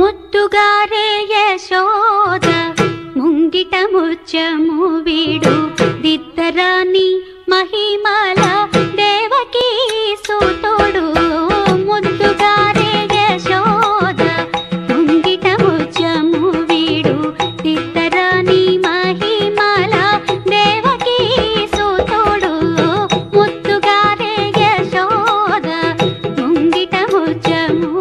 ముత్తుగారే యశోద ముంగిట ముచ్చము వీడు. దిద్దరాని మహిమల దేవకీ సూతుడు. ముద్దుగారే యశోద ముంగిట ముచ్చము వీడు. దిద్దరాని మహిమల దేవకీ సూతుడు. ముద్దుగారే యశోద ముంగిట ముచ్చము